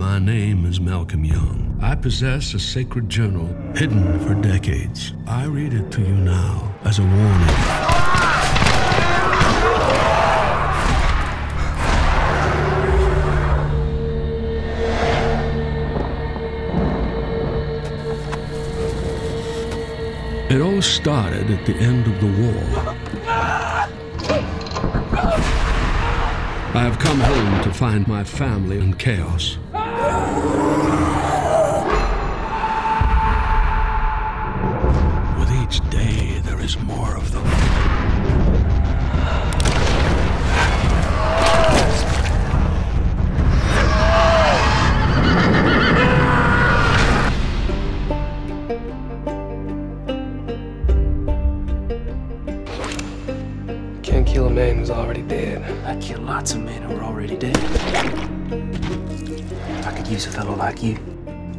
My name is Malcolm Young. I possess a sacred journal hidden for decades. I read it to you now as a warning. It all started at the end of the war. I have come home to find my family in chaos. With each day, there is more of them. Man who's already dead. I kill lots of men who are already dead. I could use a fellow like you.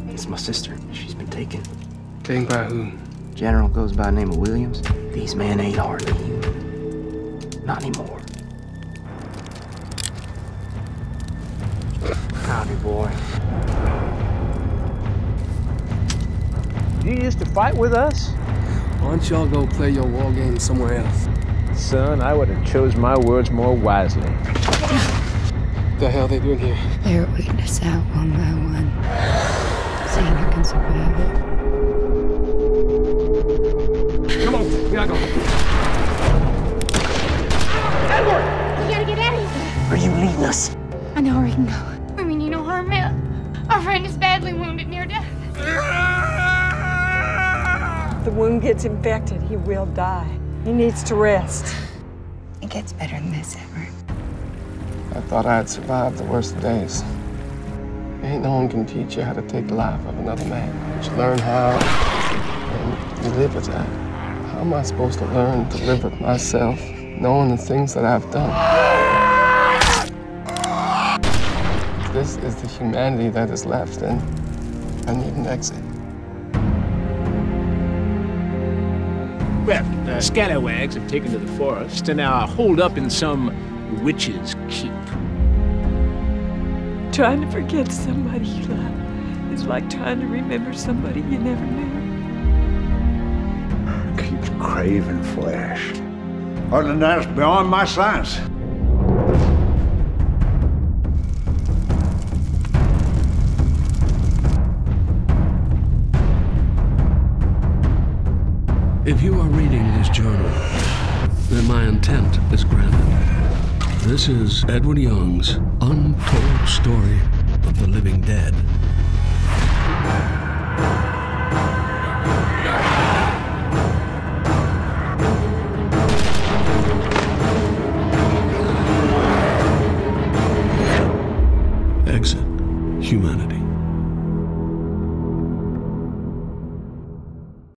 It's my sister. She's been taken. Taken by who? General goes by the name of Williams. These men ain't hardly human. Not anymore. Howdy, boy. You used to fight with us? Why don't y'all go play your war game somewhere else? Son, I would have chose my words more wisely. What the hell are they doing here? Clear weakness out one by one. See who can survive it. Come on, we gotta go. Edward! We gotta get out of here. Where you leading us? I know where we can go. We mean you no harm, man. Our friend is badly wounded near death. the wound gets infected, he will die. He needs to rest. It gets better than this, Edward. I thought I had survived the worst days. Ain't no one can teach you how to take the life of another man. But you learn how, and you live with that. How am I supposed to learn to live with myself, knowing the things that I've done? This is the humanity that is left, and I need an exit. Well, the scalawags have taken to the forest and are holed up in some witch's keep. Trying to forget somebody you love is like trying to remember somebody you never knew. keeps craving flesh. Other than that, it's beyond my science. If you are reading this journal, then my intent is granted. This is Edward Young's untold story of the living dead. Exit humanity.